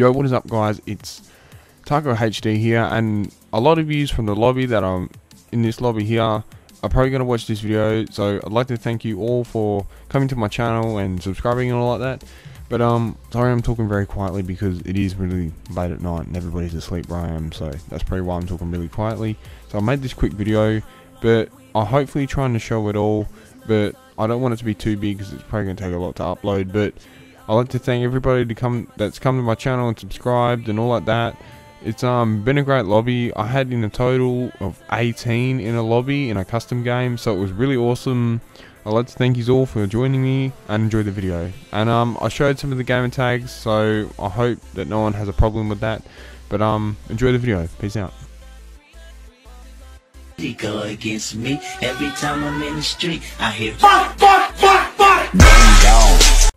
Yo, what is up, guys? It's Taco HD here, and a lot of yous from the lobby that I'm in this lobby here are probably going to watch this video. So I'd like to thank you all for coming to my channel and subscribing and all like that. But um, sorry I'm talking very quietly because it is really late at night and everybody's asleep where I am. So that's probably why I'm talking really quietly. So I made this quick video, but I'm hopefully trying to show it all. But I don't want it to be too big because it's probably going to take a lot to upload. But I'd like to thank everybody to come that's come to my channel and subscribed and all like that. It's um been a great lobby. I had in a total of 18 in a lobby in a custom game, so it was really awesome. I'd like to thank you all for joining me and enjoy the video. And um I showed some of the gamer tags, so I hope that no one has a problem with that. But um enjoy the video. Peace out. go against me every time I'm in the street. I hear fuck, fuck, fuck, fuck. Man down.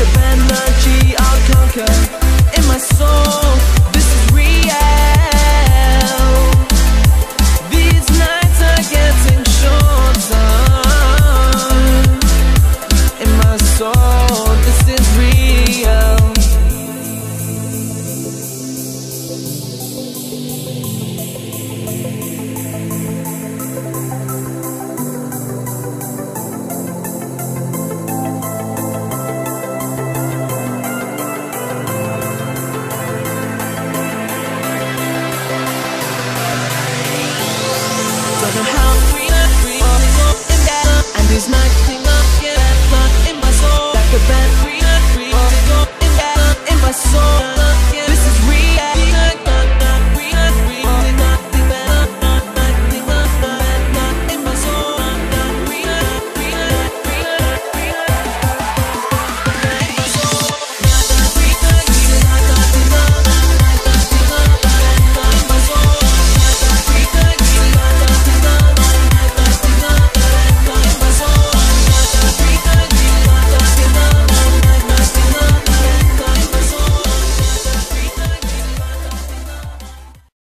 the about